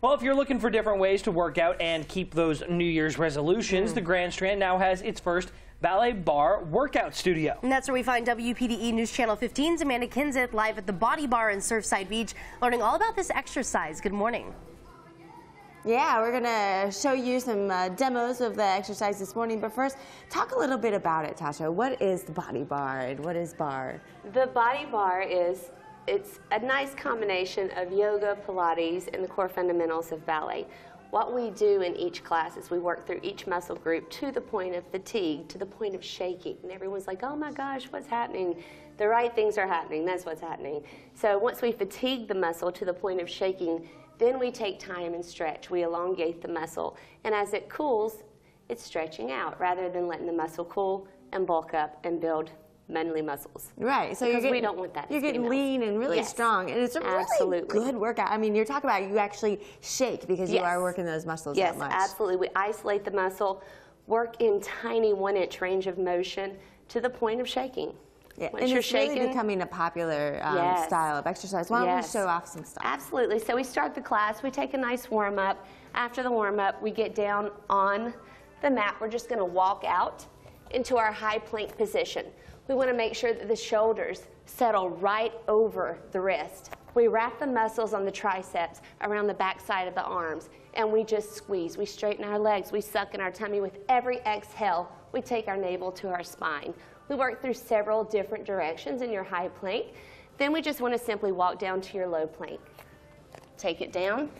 Well, if you're looking for different ways to work out and keep those New Year's resolutions, the Grand Strand now has its first ballet barre workout studio. And that's where we find WPDE News Channel 15's Amanda Kinseth live at the Body Barre in Surfside Beach, learning all about this exercise. Good morning. Yeah, we're going to show you some uh, demos of the exercise this morning. But first, talk a little bit about it, Tasha. What is the Body Barre and what is barre? The Body Barre is it's a nice combination of yoga, Pilates, and the core fundamentals of ballet. What we do in each class is we work through each muscle group to the point of fatigue, to the point of shaking. And everyone's like, oh my gosh, what's happening? The right things are happening. That's what's happening. So once we fatigue the muscle to the point of shaking, then we take time and stretch. We elongate the muscle. And as it cools, it's stretching out rather than letting the muscle cool and bulk up and build manly muscles. Right. So because getting, we don't want that. You're getting lean and really yes. strong, and it's a absolutely. really good workout. I mean, you're talking about you actually shake because yes. you are working those muscles yes, that much. Yes, absolutely. We isolate the muscle, work in tiny one-inch range of motion to the point of shaking. Yeah, Once and you're it's shaking, really becoming a popular um, yes. style of exercise. Why don't yes. we show off some stuff? Absolutely. So we start the class. We take a nice warm up. After the warm up, we get down on the mat. We're just going to walk out into our high plank position. We want to make sure that the shoulders settle right over the wrist. We wrap the muscles on the triceps around the back side of the arms, and we just squeeze. We straighten our legs. We suck in our tummy. With every exhale, we take our navel to our spine. We work through several different directions in your high plank. Then we just want to simply walk down to your low plank. Take it down.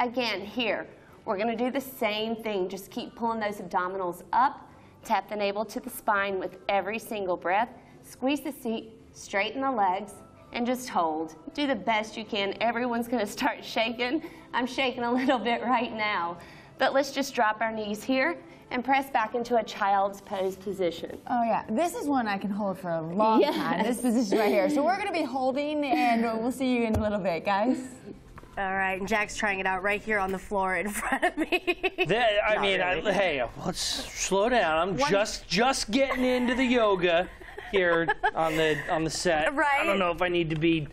Again, here, we're going to do the same thing. Just keep pulling those abdominals up. Tap the navel to the spine with every single breath. Squeeze the seat, straighten the legs, and just hold. Do the best you can. Everyone's going to start shaking. I'm shaking a little bit right now. But let's just drop our knees here and press back into a child's pose position. Oh yeah, this is one I can hold for a long yes. time, this position right here. So we're gonna be holding and we'll see you in a little bit, guys. All right, and Jack's trying it out right here on the floor in front of me. That, I mean, really. I, hey, let's slow down. I'm one. just just getting into the yoga here on the on the set. Right. I don't know if I need to be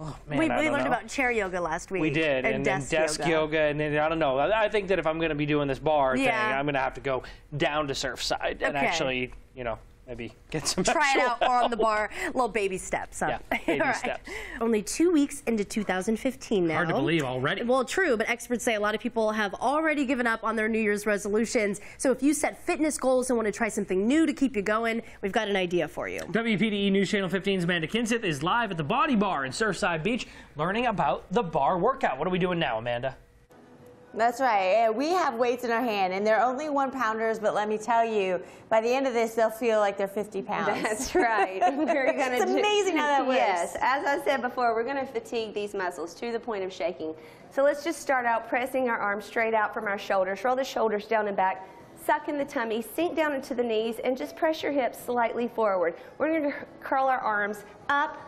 Oh, man, we, we learned know. about chair yoga last week. We did, and, and, desk, and desk yoga. yoga. and then, I don't know. I, I think that if I'm going to be doing this barre yeah. thing, I'm going to have to go down to Surfside okay. and actually, you know, maybe get some Try it out help. on the barre. Little baby steps. Huh? Yeah, baby right. steps. Only two weeks into 2015 now. Hard to believe already. Well, true, but experts say a lot of people have already given up on their New Year's resolutions. So if you set fitness goals and want to try something new to keep you going, we've got an idea for you. WPDE News Channel 15's Amanda Kinseth is live at the Body Barre in Surfside Beach learning about the barre workout. What are we doing now, Amanda? That's right. We have weights in our hand, and they're only one pounders, but let me tell you, by the end of this, they'll feel like they're 50 pounds. That's right. we're gonna it's amazing how that works. Yes, as I said before, we're going to fatigue these muscles to the point of shaking. So let's just start out pressing our arms straight out from our shoulders. Roll the shoulders down and back. Suck in the tummy, sink down into the knees, and just press your hips slightly forward. We're going to curl our arms up,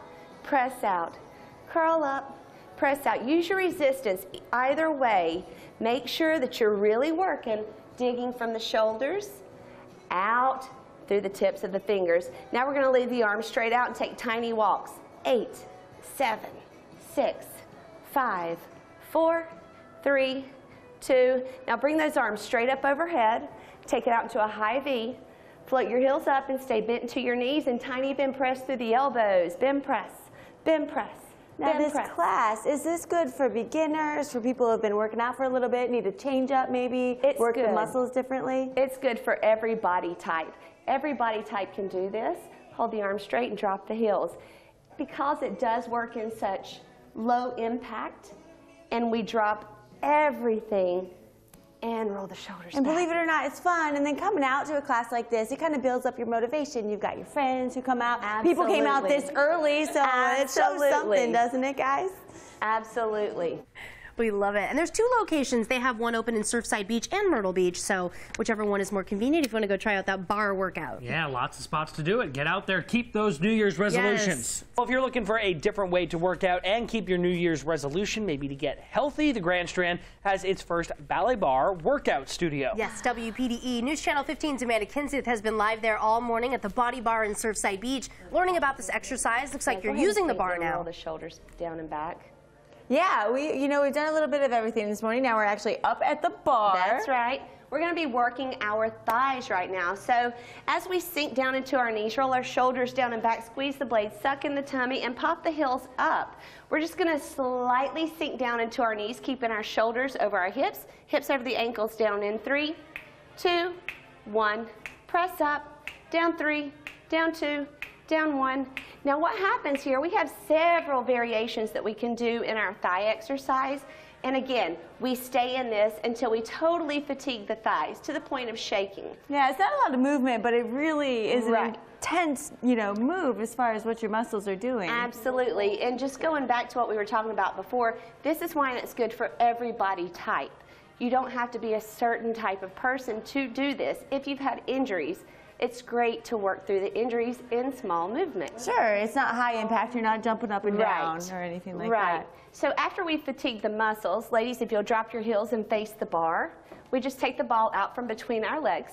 press out. Curl up, press out. Use your resistance either way. Make sure that you're really working, digging from the shoulders out through the tips of the fingers. Now we're going to leave the arms straight out and take tiny walks. Eight, seven, six, five, four, three, two. Now bring those arms straight up overhead. Take it out into a high V. Float your heels up and stay bent to your knees and tiny bend press through the elbows. Bend press, bend press. Now this press. class, is this good for beginners, for people who have been working out for a little bit, need to change up maybe, it's work good. the muscles differently? It's good for every body type. Every body type can do this. Hold the arms straight and drop the heels. Because it does work in such low impact, and we drop everything and roll the shoulders And back. believe it or not, it's fun. And then coming out to a class like this, it kind of builds up your motivation. You've got your friends who come out. Absolutely. People came out this early, so it shows something, doesn't it, guys? Absolutely. We love it. And there's two locations. They have one open in Surfside Beach and Myrtle Beach, so whichever one is more convenient if you want to go try out that barre workout. Yeah, lots of spots to do it. Get out there, keep those New Year's resolutions. Yes. Well, if you're looking for a different way to work out and keep your New Year's resolution, maybe to get healthy, the Grand Strand has its first ballet barre workout studio. Yes, WPDE News Channel 15's Amanda Kinseth has been live there all morning at the Body Barre in Surfside Beach, learning about this exercise. Looks like you're using the barre down, now. Roll the shoulders down and back. Yeah, we you know we've done a little bit of everything this morning. Now we're actually up at the barre. That's right. We're going to be working our thighs right now. So as we sink down into our knees, roll our shoulders down and back, squeeze the blades, suck in the tummy, and pop the heels up. We're just going to slightly sink down into our knees, keeping our shoulders over our hips, hips over the ankles down in three, two, one. Press up, down three, down two, down one. Now what happens here, we have several variations that we can do in our thigh exercise. And again, we stay in this until we totally fatigue the thighs to the point of shaking. Yeah, it's not a lot of movement, but it really is Right. an intense, you know, move as far as what your muscles are doing. Absolutely. And just going back to what we were talking about before, this is why it's good for every body type. You don't have to be a certain type of person to do this. If you've had injuries, it's great to work through the injuries in small movements. Sure, it's not high impact. You're not jumping up and down or anything like right. that. So after we fatigue the muscles, ladies, if you'll drop your heels and face the barre, we just take the ball out from between our legs,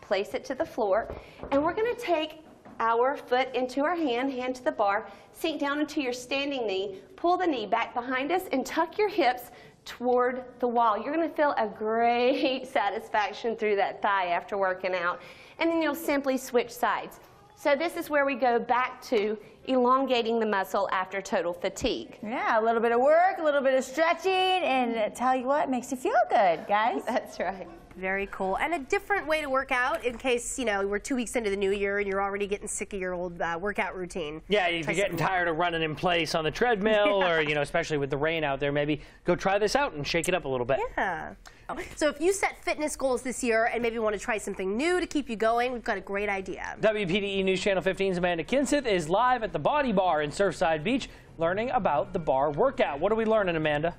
place it to the floor, and we're going to take our foot into our hand, hand to the barre, sink down into your standing knee, pull the knee back behind us, and tuck your hips toward the wall. You're going to feel a great satisfaction through that thigh after working out. And then you'll simply switch sides. So this is where we go back to elongating the muscle after total fatigue. Yeah, a little bit of work, a little bit of stretching, and tell you what, makes you feel good, guys. That's right. Very cool. And a different way to work out in case, you know, we're two weeks into the new year and you're already getting sick of your old uh, workout routine. Yeah, if you're getting tired of running in place on the treadmill, or you know, especially with the rain out there, maybe go try this out and shake it up a little bit. Yeah. So if you set fitness goals this year and maybe want to try something new to keep you going, we've got a great idea. WPDE News Channel 15's Amanda Kinseth is live at the Body Barre in Surfside Beach, learning about the barre workout. What are we learning, Amanda?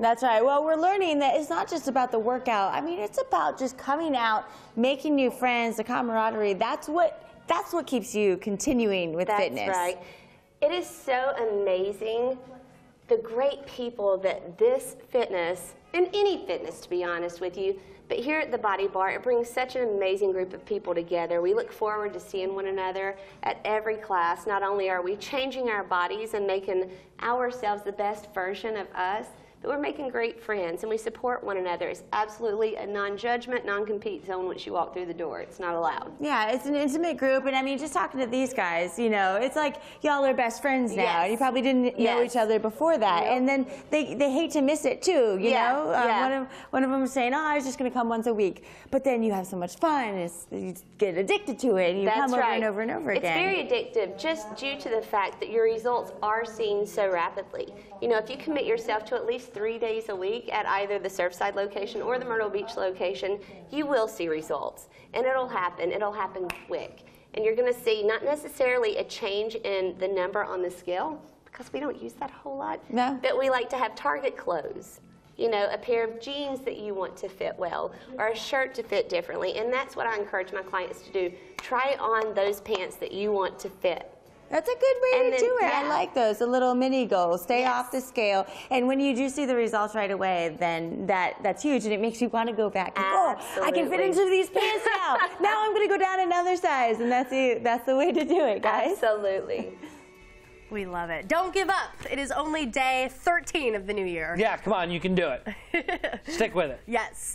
That's right. Well, we're learning that it's not just about the workout. I mean, it's about just coming out, making new friends, the camaraderie. That's what that's what keeps you continuing with That's fitness. That's right. It is so amazing the great people that this fitness, and any fitness to be honest with you, but here at the Body Barre, it brings such an amazing group of people together. We look forward to seeing one another at every class. Not only are we changing our bodies and making ourselves the best version of us, we're making great friends and we support one another. It's absolutely a non-judgment, non-compete zone once you walk through the door. It's not allowed. Yeah, it's an intimate group, and I mean, just talking to these guys, you know, it's like y'all are best friends now. Yes. You probably didn't know Yes. each other before that, Nope. and then they they hate to miss it too. You Yeah, know, Uh, yeah. one of one of them was saying, "Oh, I was just going to come once a week," but then you have so much fun, it's, you get addicted to it, and you That's come over and over and over it's again. It's very addictive just due to the fact that your results are seen so rapidly. You know, if you commit yourself to at least three days a week at either the Surfside location or the Myrtle Beach location, you will see results. And it'll happen. It'll happen quick. And you're going to see not necessarily a change in the number on the scale, because we don't use that a whole lot. No. But we like to have target clothes. You know, a pair of jeans that you want to fit well, or a shirt to fit differently. And that's what I encourage my clients to do. Try on those pants that you want to fit. That's a good way And to then- do it. I like those, the little mini goals. Stay Yes. off the scale, and when you do see the results right away, then that that's huge, and it makes you want to go back. And, oh, I can fit into these pants now. now I'm going to go down another size, and that's the that's the way to do it, guys. Absolutely. We love it. Don't give up. It is only day 13 of the new year. Yeah, come on, you can do it. Stick with it. Yes.